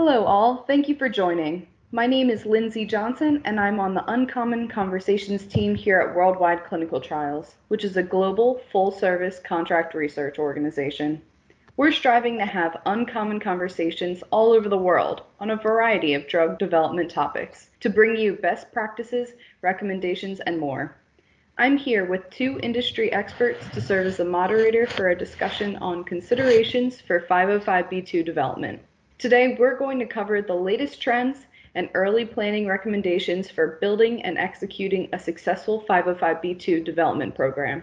Hello, all. Thank you for joining. My name is Lindsay Johnson, and I'm on the Uncommon Conversations team here at Worldwide Clinical Trials, which is a global, full service contract research organization. We're striving to have uncommon conversations all over the world on a variety of drug development topics to bring you best practices, recommendations, and more. I'm here with two industry experts to serve as a moderator for a discussion on considerations for 505b2 development. Today, we're going to cover the latest trends and early planning recommendations for building and executing a successful 505b2 development program.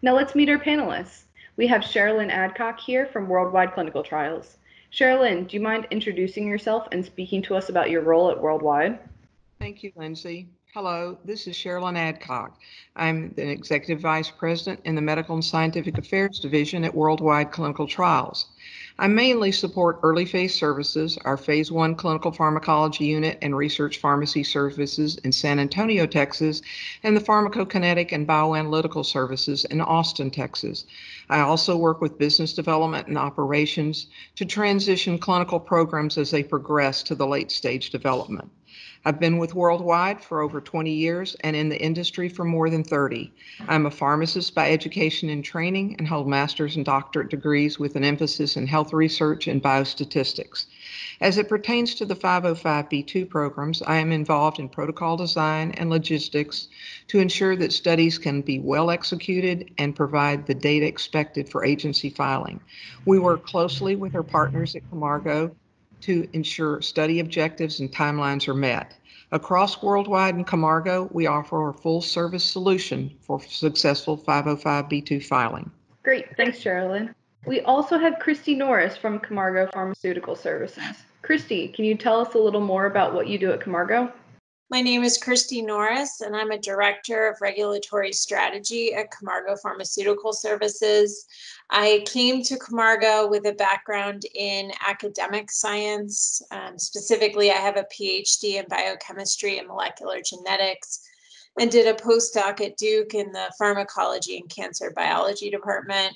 Now let's meet our panelists. We have Sherilyn Adcock here from Worldwide Clinical Trials. Sherilyn, do you mind introducing yourself and speaking to us about your role at Worldwide? Thank you, Lindsay. Hello, this is Sherilyn Adcock. I'm the Executive Vice President in the Medical and Scientific Affairs Division at Worldwide Clinical Trials. I mainly support early phase services, our phase one clinical pharmacology unit and research pharmacy services in San Antonio, Texas, and the pharmacokinetic and bioanalytical services in Austin, Texas. I also work with business development and operations to transition clinical programs as they progress to the late stage development. I've been with Worldwide for over 20 years and in the industry for more than 30. I'm a pharmacist by education and training and hold master's and doctorate degrees with an emphasis in health research and biostatistics. As it pertains to the 505b2 programs, I am involved in protocol design and logistics to ensure that studies can be well executed and provide the data expected for agency filing. We work closely with our partners at Camargo to ensure study objectives and timelines are met. Across Worldwide and Camargo, we offer a full service solution for successful 505b2 filing. Great, thanks, Sherilyn. We also have Christy Norris from Camargo Pharmaceutical Services. Christy, can you tell us a little more about what you do at Camargo? My name is Christy Norris, and I'm a director of regulatory strategy at Camargo Pharmaceutical Services. I came to Camargo with a background in academic science. Um, specifically, I have a PhD in biochemistry and molecular genetics and did a postdoc at Duke in the pharmacology and cancer biology department.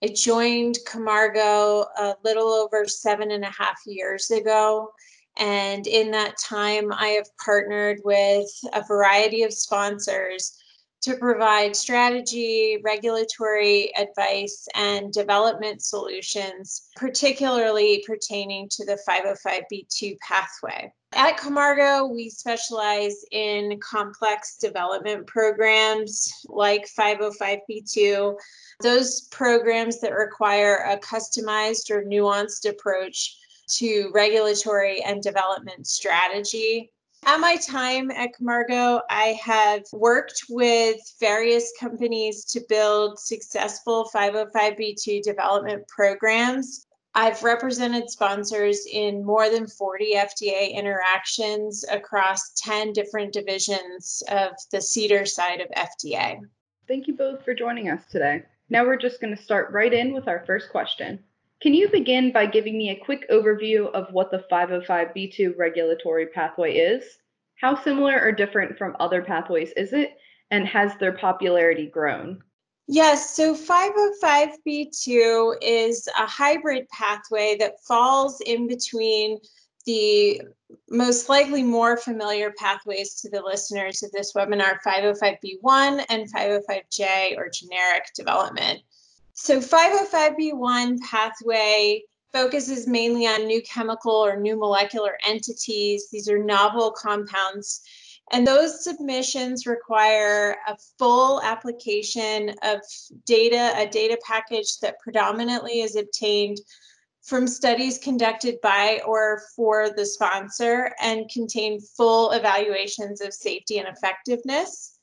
I joined Camargo a little over seven and a half years ago and in that time, I have partnered with a variety of sponsors to provide strategy, regulatory advice, and development solutions, particularly pertaining to the 505b2 pathway. At Camargo, we specialize in complex development programs like 505b2, those programs that require a customized or nuanced approach to regulatory and development strategy. At my time at Camargo, I have worked with various companies to build successful 505b2 development programs. I've represented sponsors in more than 40 FDA interactions across 10 different divisions of the CDER side of FDA. Thank you both for joining us today. Now we're just going to start right in with our first question. Can you begin by giving me a quick overview of what the 505b2 regulatory pathway is? How similar or different from other pathways is it? And has their popularity grown? Yes, so 505b2 is a hybrid pathway that falls in between the most likely more familiar pathways to the listeners of this webinar 505b1 and 505j or generic development. So 505b1 pathway focuses mainly on new chemical or new molecular entities. These are novel compounds. And those submissions require a full application of data, a data package that predominantly is obtained from studies conducted by or for the sponsor and contain full evaluations of safety and effectiveness.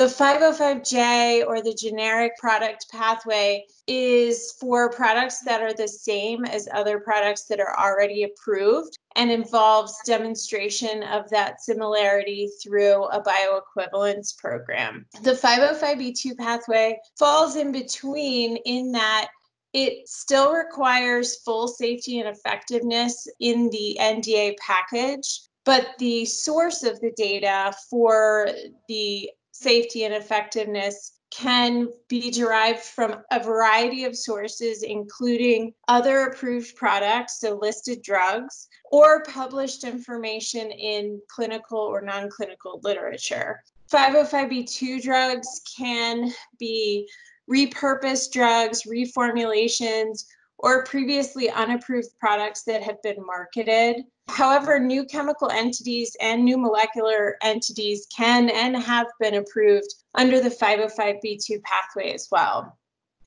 The 505J or the generic product pathway is for products that are the same as other products that are already approved and involves demonstration of that similarity through a bioequivalence program. The 505B2 pathway falls in between in that it still requires full safety and effectiveness in the NDA package, but the source of the data for the safety and effectiveness can be derived from a variety of sources, including other approved products, so listed drugs, or published information in clinical or non clinical literature. 505b2 drugs can be repurposed drugs, reformulations, or previously unapproved products that have been marketed. However, new chemical entities and new molecular entities can and have been approved under the 505b2 pathway as well.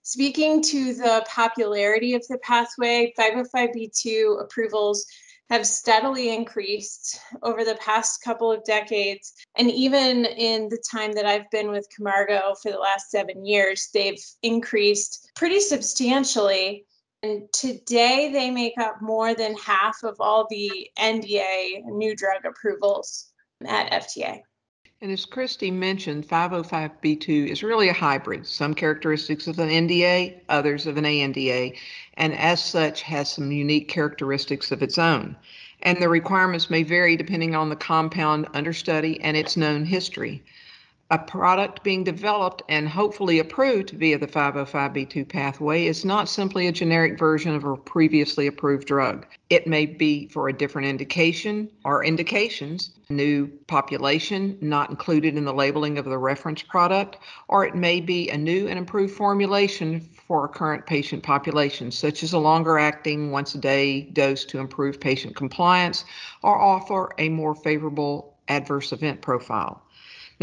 Speaking to the popularity of the pathway, 505b2 approvals have steadily increased over the past couple of decades. And even in the time that I've been with Camargo for the last seven years, they've increased pretty substantially. And today they make up more than half of all the NDA new drug approvals at FDA. And as Christy mentioned, 505b2 is really a hybrid, some characteristics of an NDA, others of an ANDA, and as such has some unique characteristics of its own. And the requirements may vary depending on the compound under study and its known history a product being developed and hopefully approved via the 505b2 pathway is not simply a generic version of a previously approved drug. It may be for a different indication or indications, new population not included in the labeling of the reference product, or it may be a new and improved formulation for a current patient population, such as a longer acting once a day dose to improve patient compliance or offer a more favorable adverse event profile.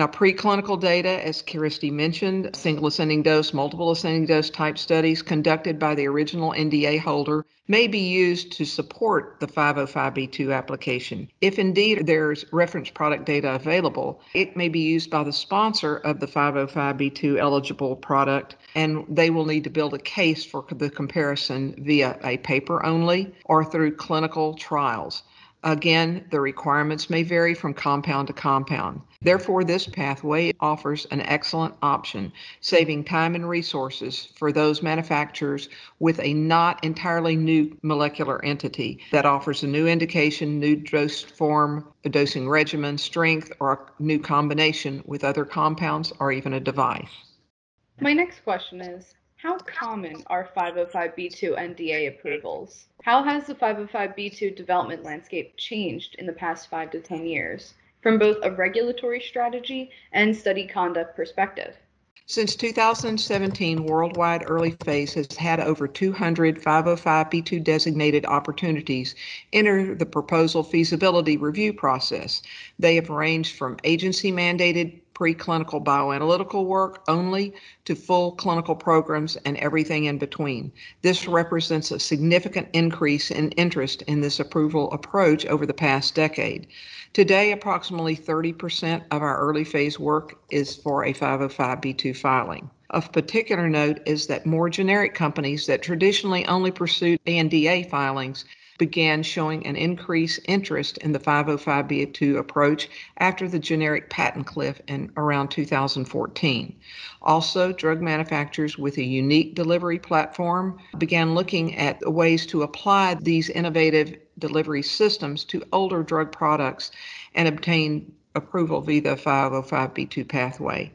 Now, preclinical data, as Christy mentioned, single ascending dose, multiple ascending dose type studies conducted by the original NDA holder may be used to support the 505b2 application. If indeed there's reference product data available, it may be used by the sponsor of the 505b2 eligible product, and they will need to build a case for the comparison via a paper only or through clinical trials. Again, the requirements may vary from compound to compound. Therefore, this pathway offers an excellent option, saving time and resources for those manufacturers with a not entirely new molecular entity that offers a new indication, new dose form, a dosing regimen, strength, or a new combination with other compounds or even a device. My next question is how common are 505b2 NDA approvals? How has the 505b2 development landscape changed in the past 5 to 10 years from both a regulatory strategy and study conduct perspective? Since 2017, Worldwide Early Phase has had over 200 505b2 designated opportunities enter the proposal feasibility review process. They have ranged from agency mandated preclinical bioanalytical work only to full clinical programs and everything in between. This represents a significant increase in interest in this approval approach over the past decade. Today, approximately 30% of our early phase work is for a 505b2 filing. Of particular note is that more generic companies that traditionally only pursued ANDA filings began showing an increased interest in the 505b2 approach after the generic patent cliff in around 2014. Also, drug manufacturers with a unique delivery platform began looking at ways to apply these innovative delivery systems to older drug products and obtain approval via the 505b2 pathway.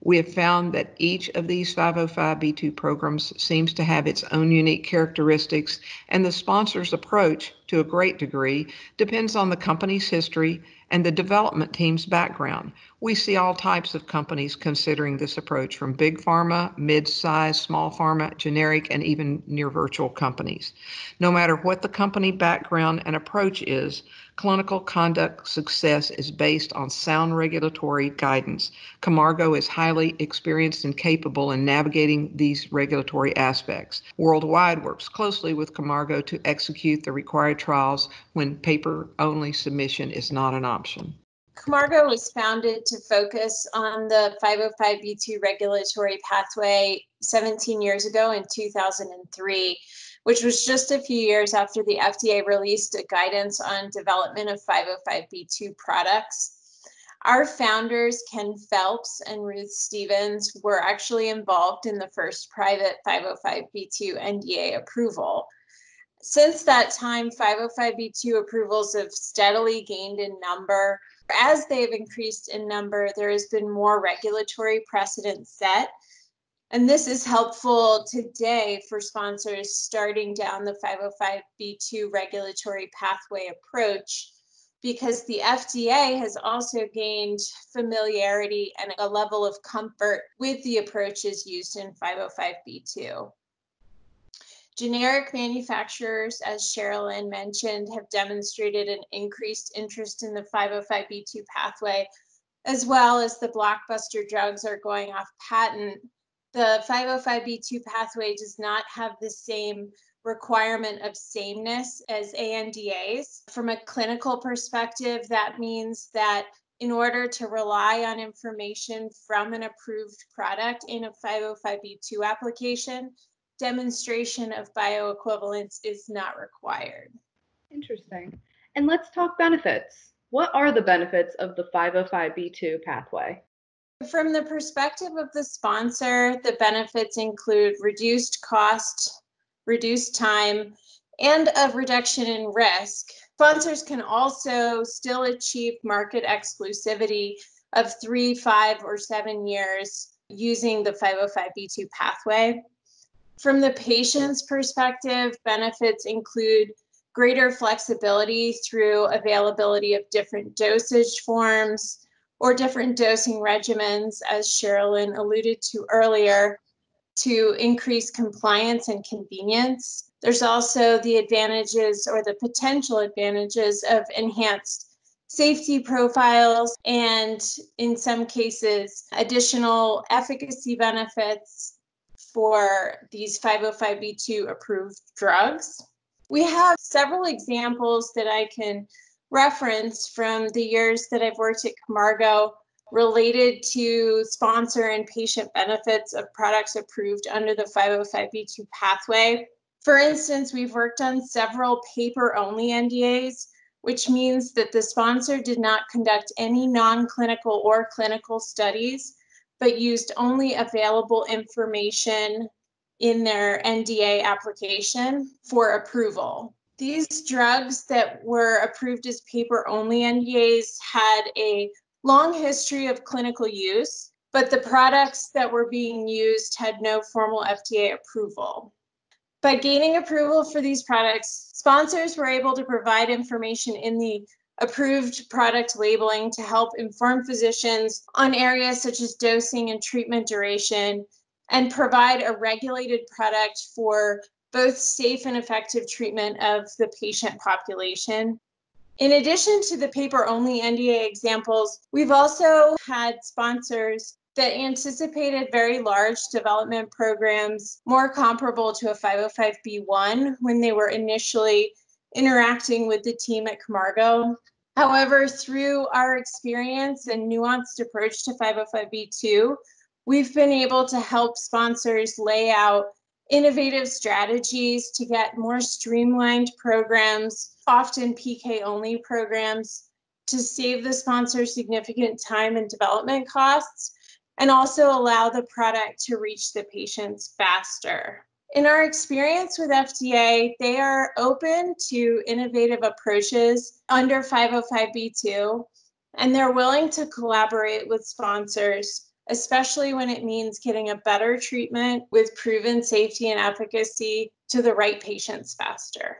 We have found that each of these 505b2 programs seems to have its own unique characteristics, and the sponsor's approach, to a great degree, depends on the company's history and the development team's background. We see all types of companies considering this approach from big pharma, mid sized, small pharma, generic, and even near virtual companies. No matter what the company background and approach is, clinical conduct success is based on sound regulatory guidance. Camargo is highly experienced and capable in navigating these regulatory aspects. Worldwide works closely with Camargo to execute the required trials when paper only submission is not an option. Camargo was founded to focus on the 505b2 regulatory pathway 17 years ago in 2003 which was just a few years after the FDA released a guidance on development of 505b2 products. Our founders, Ken Phelps and Ruth Stevens, were actually involved in the first private 505b2 NDA approval. Since that time, 505b2 approvals have steadily gained in number. As they've increased in number, there has been more regulatory precedent set And this is helpful today for sponsors starting down the 505b2 regulatory pathway approach because the FDA has also gained familiarity and a level of comfort with the approaches used in 505b2. Generic manufacturers, as Sherilyn mentioned, have demonstrated an increased interest in the 505b2 pathway, as well as the blockbuster drugs are going off patent. The 505b2 pathway does not have the same requirement of sameness as ANDAs. From a clinical perspective, that means that in order to rely on information from an approved product in a 505b2 application, demonstration of bioequivalence is not required. Interesting. And let's talk benefits. What are the benefits of the 505b2 pathway? From the perspective of the sponsor, the benefits include reduced cost, reduced time, and a reduction in risk. Sponsors can also still achieve market exclusivity of three, five, or seven years using the 505b2 pathway. From the patient's perspective, benefits include greater flexibility through availability of different dosage forms or different dosing regimens, as Sherilyn alluded to earlier, to increase compliance and convenience. There's also the advantages or the potential advantages of enhanced safety profiles and, in some cases, additional efficacy benefits for these 505b2 approved drugs. We have several examples that I can reference from the years that I've worked at Camargo related to sponsor and patient benefits of products approved under the 505b2 pathway. For instance, we've worked on several paper only NDAs, which means that the sponsor did not conduct any non clinical or clinical studies but used only available information in their NDA application for approval. These drugs that were approved as paper only NDAs had a long history of clinical use, but the products that were being used had no formal FDA approval. By gaining approval for these products, sponsors were able to provide information in the approved product labeling to help inform physicians on areas such as dosing and treatment duration and provide a regulated product for both safe and effective treatment of the patient population. In addition to the paper only NDA examples, we've also had sponsors that anticipated very large development programs more comparable to a 505b1 when they were initially interacting with the team at Camargo. However, through our experience and nuanced approach to 505b2, we've been able to help sponsors lay out innovative strategies to get more streamlined programs, often PK only programs, to save the sponsor significant time and development costs, and also allow the product to reach the patients faster. In our experience with FDA, they are open to innovative approaches under 505b2, and they're willing to collaborate with sponsors, especially when it means getting a better treatment with proven safety and efficacy to the right patients faster.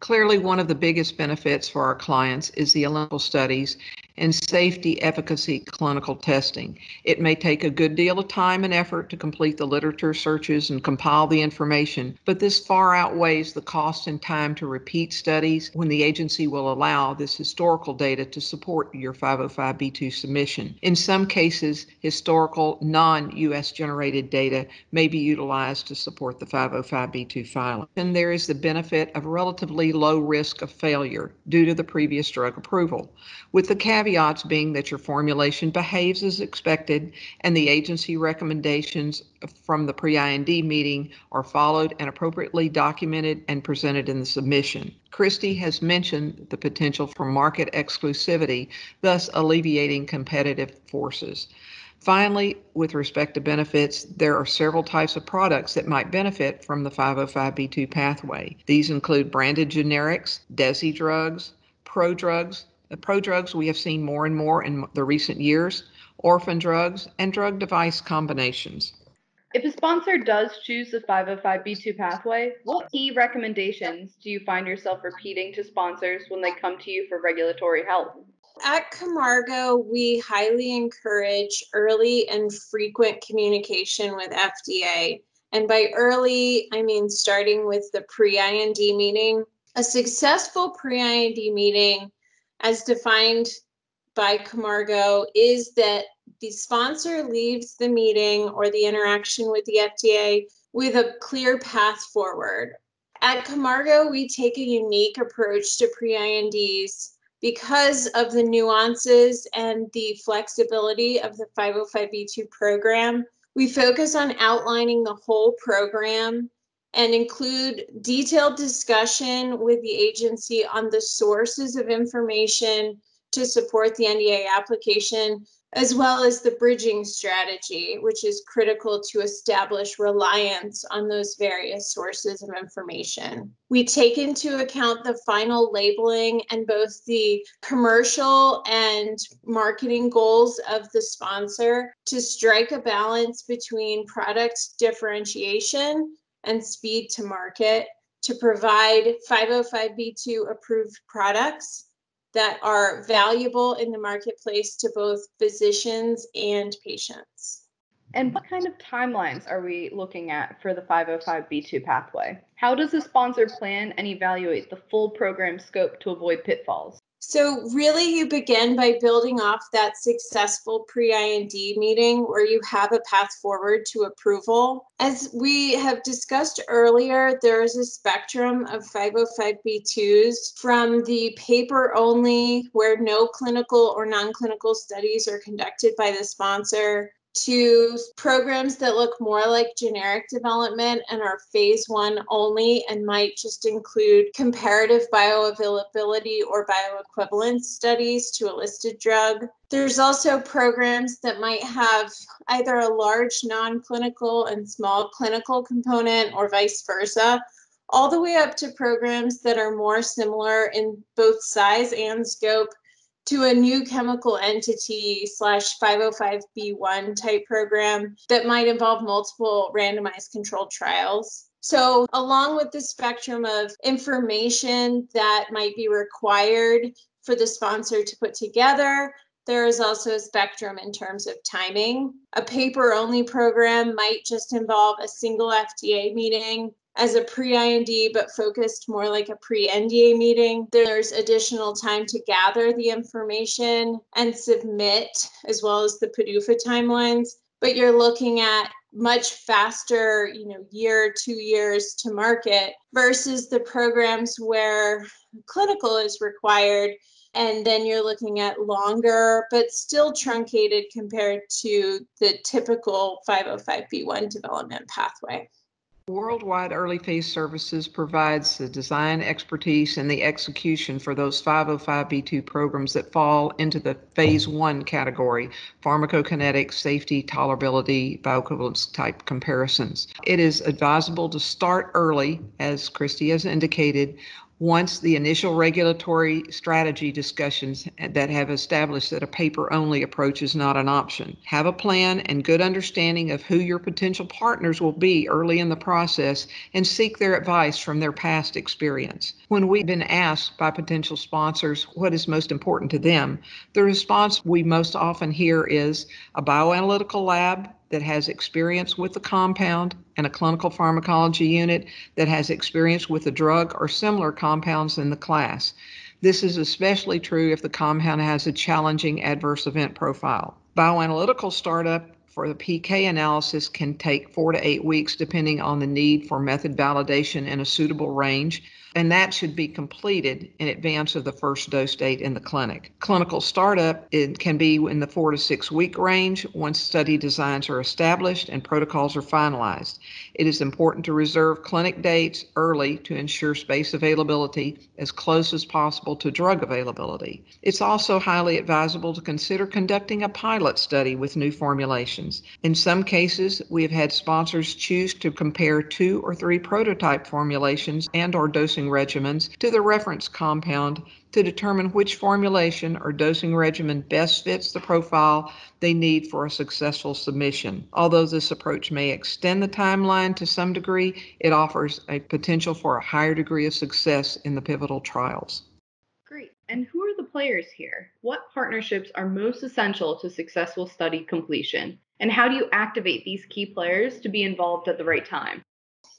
Clearly, one of the biggest benefits for our clients is the clinical studies and safety efficacy clinical testing. It may take a good deal of time and effort to complete the literature searches and compile the information, but this far outweighs the cost and time to repeat studies when the agency will allow this historical data to support your 505b2 submission. In some cases, historical non US generated data may be utilized to support the 505b2 filing. And there is the benefit of relatively low risk of failure due to the previous drug approval, with the caveat caveats being that your formulation behaves as expected and the agency recommendations from the pre-IND meeting are followed and appropriately documented and presented in the submission. Christy has mentioned the potential for market exclusivity, thus alleviating competitive forces. Finally, with respect to benefits, there are several types of products that might benefit from the 505b2 pathway. These include branded generics, DESI drugs, prodrugs, the prodrugs we have seen more and more in the recent years, orphan drugs, and drug device combinations. If a sponsor does choose the 505b2 pathway, what key recommendations do you find yourself repeating to sponsors when they come to you for regulatory help? At Camargo, we highly encourage early and frequent communication with FDA. And by early, I mean starting with the pre IND meeting. A successful pre IND meeting, as defined by Camargo, is that the sponsor leaves the meeting or the interaction with the FDA with a clear path forward. At Camargo, we take a unique approach to pre INDs because of the nuances and the flexibility of the 505b2 program, we focus on outlining the whole program and include detailed discussion with the agency on the sources of information to support the NDA application as well as the bridging strategy, which is critical to establish reliance on those various sources of information. We take into account the final labeling and both the commercial and marketing goals of the sponsor to strike a balance between product differentiation and speed to market to provide 505b2 approved products that are valuable in the marketplace to both physicians and patients. And what kind of timelines are we looking at for the 505b2 pathway? How does the sponsor plan and evaluate the full program scope to avoid pitfalls? So, really, you begin by building off that successful pre IND meeting where you have a path forward to approval. As we have discussed earlier, there is a spectrum of 505b2s from the paper only, where no clinical or non clinical studies are conducted by the sponsor, to programs that look more like generic development and are phase one only and might just include comparative bioavailability or bioequivalence studies to a listed drug. There's also programs that might have either a large non clinical and small clinical component or vice versa. All the way up to programs that are more similar in both size and scope to a new chemical entity slash 505b1 type program that might involve multiple randomized controlled trials. So, along with the spectrum of information that might be required for the sponsor to put together, there is also a spectrum in terms of timing. A paper only program might just involve a single FDA meeting as a pre-IND, but focused more like a pre-NDA meeting. There's additional time to gather the information and submit, as well as the PDUFA timelines. But you're looking at much faster, you know, year, two years to market versus the programs where clinical is required. And then you're looking at longer, but still truncated compared to the typical 505b1 development pathway. Worldwide Early Phase Services provides the design expertise and the execution for those 505b2 programs that fall into the phase one category pharmacokinetics, safety, tolerability, bioequivalence type comparisons. It is advisable to start early, as Christy has indicated, once the initial regulatory strategy discussions that have established that a paper only approach is not an option. Have a plan and good understanding of who your potential partners will be early in the process and seek their advice from their past experience. When we've been asked by potential sponsors what is most important to them, the response we most often hear is a bioanalytical lab that has experience with the compound and a clinical pharmacology unit that has experience with the drug or similar compounds in the class. This is especially true if the compound has a challenging adverse event profile. Bioanalytical startup for the PK analysis can take four to eight weeks depending on the need for method validation in a suitable range and that should be completed in advance of the first dose date in the clinic. Clinical startup can be in the four to six week range once study designs are established and protocols are finalized. It is important to reserve clinic dates early to ensure space availability as close as possible to drug availability. It's also highly advisable to consider conducting a pilot study with new formulations. In some cases, we have had sponsors choose to compare two or three prototype formulations and or dosing dosing regimens to the reference compound to determine which formulation or dosing regimen best fits the profile they need for a successful submission. Although this approach may extend the timeline to some degree, it offers a potential for a higher degree of success in the pivotal trials. Great. And who are the players here? What partnerships are most essential to successful study completion? And how do you activate these key players to be involved at the right time?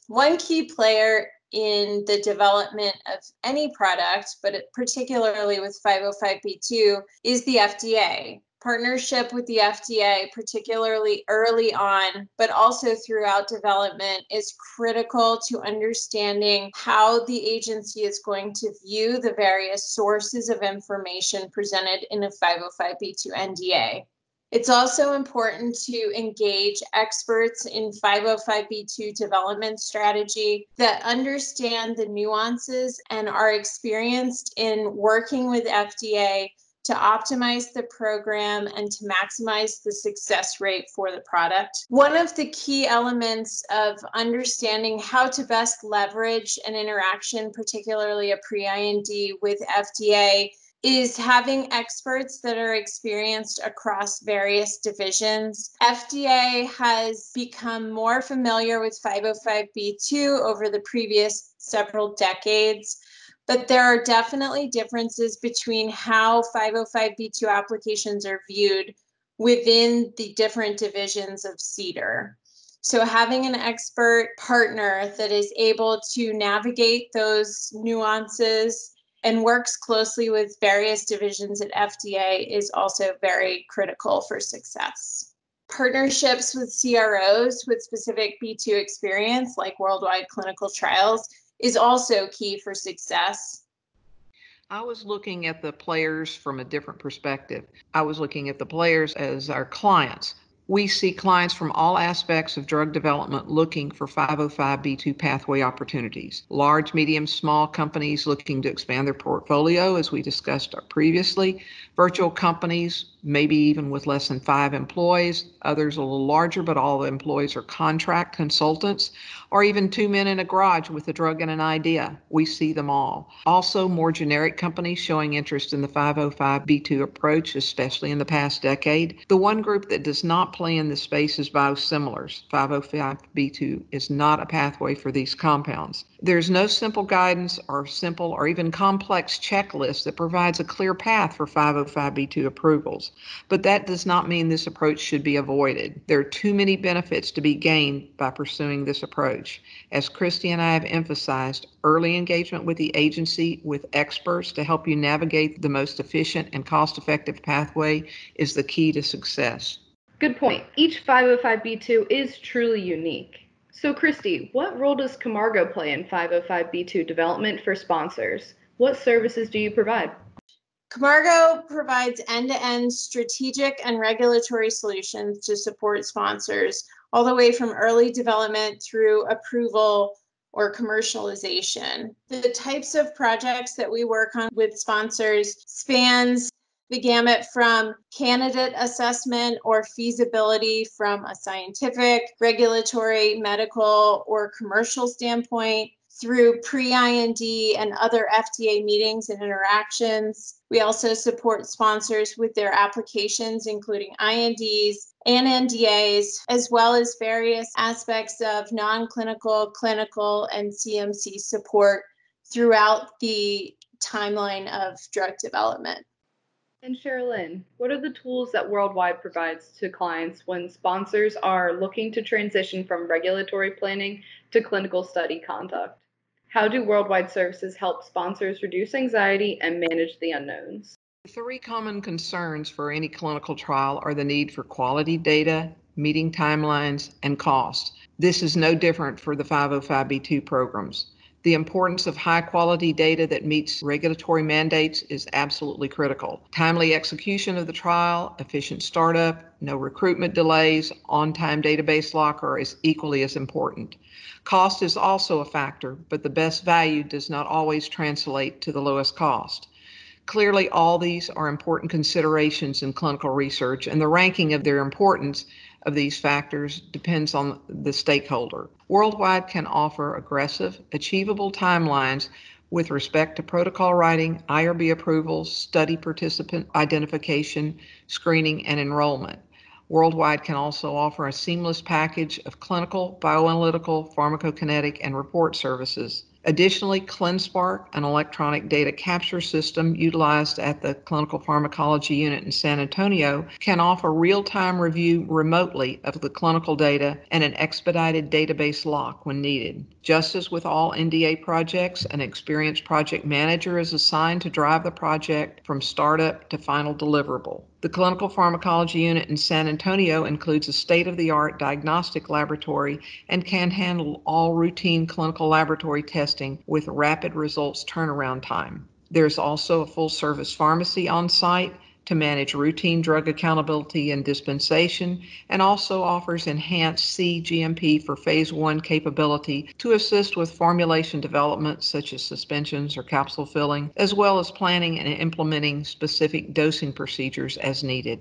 One key player in the development of any product, but particularly with 505b2, is the FDA. Partnership with the FDA, particularly early on, but also throughout development, is critical to understanding how the agency is going to view the various sources of information presented in a 505b2 NDA. It's also important to engage experts in 505b2 development strategy that understand the nuances and are experienced in working with FDA to optimize the program and to maximize the success rate for the product. One of the key elements of understanding how to best leverage an interaction, particularly a pre IND with FDA, is having experts that are experienced across various divisions. FDA has become more familiar with 505b2 over the previous several decades, but there are definitely differences between how 505b2 applications are viewed within the different divisions of CDER. So, having an expert partner that is able to navigate those nuances and works closely with various divisions at FDA is also very critical for success. Partnerships with CROs with specific B2 experience, like worldwide clinical trials, is also key for success. I was looking at the players from a different perspective. I was looking at the players as our clients we see clients from all aspects of drug development looking for 505b2 pathway opportunities. Large, medium, small companies looking to expand their portfolio, as we discussed previously. Virtual companies, maybe even with less than five employees. Others a little larger, but all the employees are contract consultants. Or even two men in a garage with a drug and an idea. We see them all. Also, more generic companies showing interest in the 505b2 approach, especially in the past decade. The one group that does not play in this space is biosimilars. 505b2 is not a pathway for these compounds. There's no simple guidance or simple or even complex checklist that provides a clear path for 505b2 approvals. But that does not mean this approach should be avoided. There are too many benefits to be gained by pursuing this approach. As Christy and I have emphasized, early engagement with the agency with experts to help you navigate the most efficient and cost effective pathway is the key to success. Good point. Each 505b2 is truly unique. So, Christy, what role does Camargo play in 505b2 development for sponsors? What services do you provide? Camargo provides end to end strategic and regulatory solutions to support sponsors, all the way from early development through approval or commercialization. The types of projects that we work on with sponsors spans the gamut from candidate assessment or feasibility from a scientific, regulatory, medical, or commercial standpoint through pre IND and other FDA meetings and interactions. We also support sponsors with their applications, including INDs and NDAs, as well as various aspects of non clinical, clinical, and CMC support throughout the timeline of drug development. And Sherilyn, what are the tools that Worldwide provides to clients when sponsors are looking to transition from regulatory planning to clinical study conduct? How do Worldwide services help sponsors reduce anxiety and manage the unknowns? Three common concerns for any clinical trial are the need for quality data, meeting timelines, and cost. This is no different for the 505b2 programs. The importance of high quality data that meets regulatory mandates is absolutely critical. Timely execution of the trial, efficient startup, no recruitment delays, on time database locker is equally as important. Cost is also a factor, but the best value does not always translate to the lowest cost. Clearly, all these are important considerations in clinical research, and the ranking of their importance of these factors depends on the stakeholder. Worldwide can offer aggressive, achievable timelines with respect to protocol writing, IRB approvals, study participant identification, screening, and enrollment. Worldwide can also offer a seamless package of clinical, bioanalytical, pharmacokinetic, and report services. Additionally, ClinSpark, an electronic data capture system utilized at the Clinical Pharmacology Unit in San Antonio, can offer real time review remotely of the clinical data and an expedited database lock when needed. Just as with all NDA projects, an experienced project manager is assigned to drive the project from startup to final deliverable. The Clinical Pharmacology Unit in San Antonio includes a state of the art diagnostic laboratory and can handle all routine clinical laboratory testing with rapid results turnaround time. There's also a full service pharmacy on site to manage routine drug accountability and dispensation, and also offers enhanced cGMP for phase one capability to assist with formulation development, such as suspensions or capsule filling, as well as planning and implementing specific dosing procedures as needed.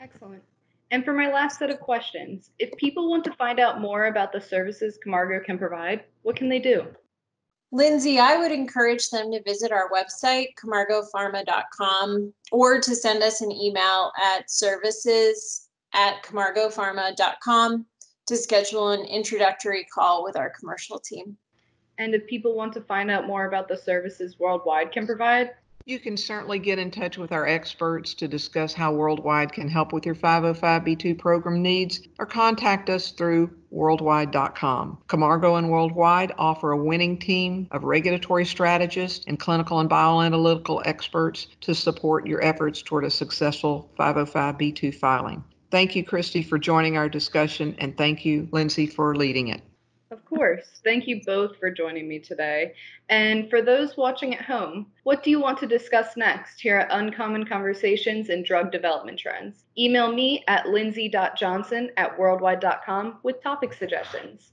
Excellent. And for my last set of questions, if people want to find out more about the services Camargo can provide, what can they do? Lindsay, I would encourage them to visit our website, camargopharma.com, or to send us an email at services at camargopharma.com to schedule an introductory call with our commercial team. And if people want to find out more about the services Worldwide can provide, you can certainly get in touch with our experts to discuss how Worldwide can help with your 505b2 program needs or contact us through worldwide.com. Camargo and Worldwide offer a winning team of regulatory strategists and clinical and bioanalytical experts to support your efforts toward a successful 505b2 filing. Thank you, Christy, for joining our discussion, and thank you, Lindsay, for leading it. Of course. Thank you both for joining me today. And for those watching at home, what do you want to discuss next here at Uncommon Conversations in Drug Development Trends? Email me at lindsay.johnson at worldwide.com with topic suggestions.